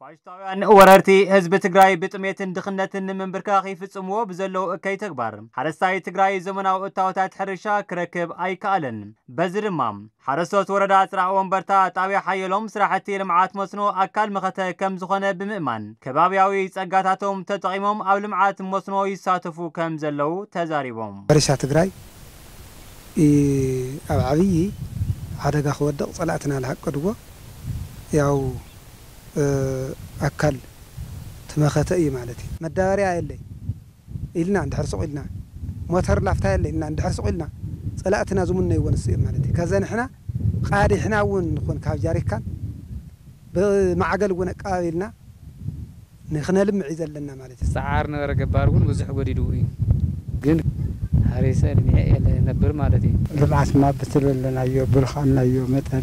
فاشتاوان ورارتي هزب تقراي بتميتن دخنتن من بركاخي فتسموه بزلو اكي تقبار حرستاي تقراي زمناو اتاو تات حرشا كركب اي كالن بزر مام حرستوت ورادات راعوان برتا تاوي حيلوم سراحتي لمعات مصنو اكال مخطة كمزخونة بمئمان كبابياوي تساقاتاتوم تطعيموم او لمعات مصنو يساتفو كمزلو تزاريبوم برشا تقراي او عبيي عادقا خودة وصلاعتنا لها قدوة ياو أكل تمختئي إيه مالتي ما الداري عيلي إلنا عند حرس قلنا ما ترى لفتها اللي إلنا عند حرس قلنا صلاتنا زمنا يوين السير مالتي كذا نحنا قاعد إحنا وين نكون كاف جاري كان بمعقل وين قايلنا نخنا لم عزل لنا مالتي سعرنا رجبار وين وزح وريدوين جن هريسة نهائي اللي نبر مالتي لبعث ما بتر لنا يوم برخ لنا يوم مثلا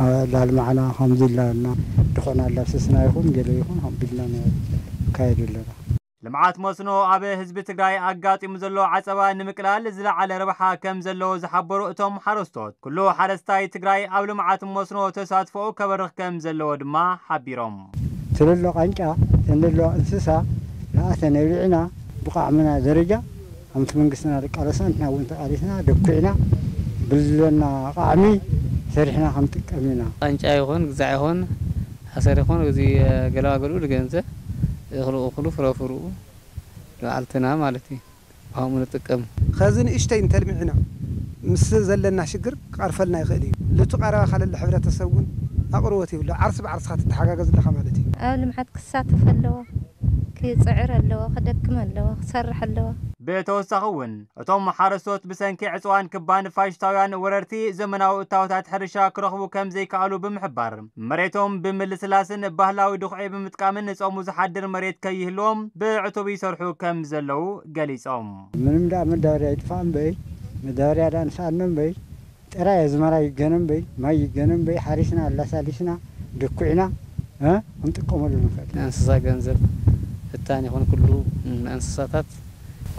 آه، لا المعنى خمز لنا ትኾናላ ስስና ይኹን ገለ ይኹን ከምቢልና ካየዱለና ልምዓት መስኖ ኣብ ህዝቢ ትግራይ ኣጋጢሙ ዘሎ ዓፀባ ንምቅላል ዝለዓለ ረብሓ ከም ዘለዎ ዝሓበሩ እቶም ሓረስቶት ኩሉ ሓረስታይ ትግራይ ኣብ ልምዓት መስኖ ተሳትፎ ከበርኽ ከም ዘለዎ ድማ ሓቢሮም ስለሎ ቃንጫ እንሎ እንስሳ ንኣተ ነቢዕና ብቃዕምና ደረጃ ኣምቲ መንግስትና ደቃለስና እንትና እውን ተቃሊስና ደኩዕና ብዝለና ቃዕሚ ሰሪሕና ከም ጥቀም ኢና ቃንጫ ይኹን ግዛዕ ይኹን حسرخون وزي غزي قلوا لجنزة يخلو أخلو فرا فرو لعلتنا مالتي هاو من التقم خازن إشتين تلمعنا مس زلنا شجر عرفلنا يخلي لتقرا خل الحفرة تسوون أقروتي ولا عرس بعرس خات الحاجة زلنا خمالتي أول حد قصات فلوا كي صعر اللوا خدك ملوا خسر اللوا ብተወሳኺ እውን እቶም ማሓረስቶት ብሰንኪ ዕፅዋን ክባን ፋሽታውያን ወረርቲ ዘመናዊ እታወታት ሕርሻ ክረኽቡ ከም ዘይከኣሉ ብምሕባር መሬቶም ብምልስላስን ባህላዊ ድኹዒ ብምጥቃምን ጾሙ ዝሓድር መሬት ከይህልዎም ብዕቱብ ይሰርሑ ከም ዘለው ገሊፆም ምንም ዳ መዳበርያ ይጥፋእ እምበይ መዳበርያ ዳ ንሰኣነ እምበይ ጥራይ ኣዝመራ ይገነ እምበይ ማይ ይገነ እምበይ ሓሪስና ኣላሳሊስና ድኩዕና ክንጥቀመሉ ንኽእል እንስሳ ገንዘብ ፍታን ይኹን ኩሉ ንእንስሳታት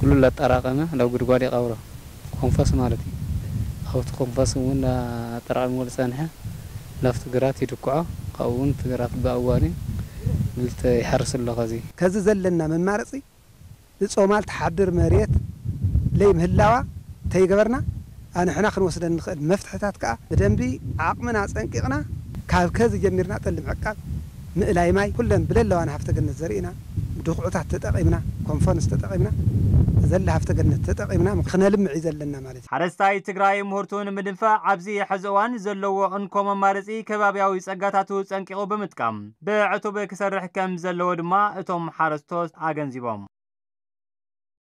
كله لا تراقمة لو قرقاري قورة خنفس مالتي خوت خنفس من تراقم ولا سانها لفت قرات يدقع قوون في قرات بأواني قلت يحرس اللغزي كذا زلنا من مارسي لسه مال تحضر مريت ليم هلاوة تي قبرنا أنا حنا خن وصل المفتح بدنبي عقمنا سنكنا كاف كذا جمرنا تلم عقال مقلاي ماي كلن بلل وانا حفتك النزرينا دخوتها تتقيمنا كونفونس تتقيمنا زل هفتقدنا تتقيمنا مخنا لم عزلنا مالتي حرستاي تقرأي مهرتون مدنفا عبزي حزوان زلو انكم مارسي كبابي او يسقاتاتو سنكيو بمتكم بعتو بكسر حكم زلو دما اتم حرستوس اغنزيبوم